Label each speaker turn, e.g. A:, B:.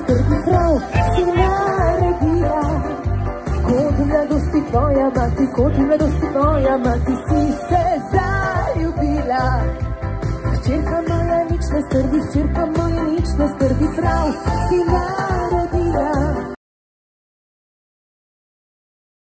A: skrbi prav, si naredila. Kot mladosti tvoja mati, kot mladosti tvoja mati, si se zaljubila. Hčerka moja nič ne skrbi, hčerka moja nič ne skrbi prav, si naredila.